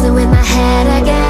messing with my head again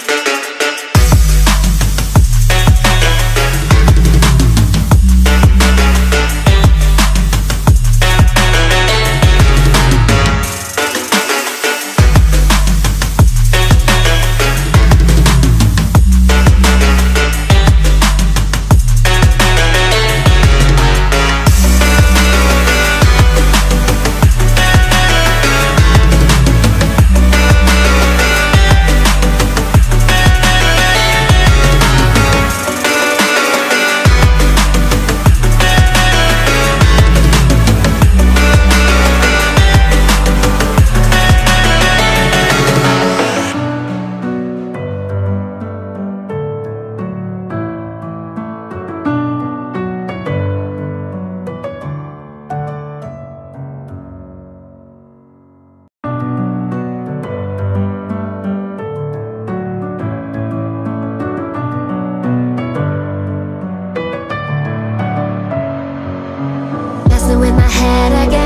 head again.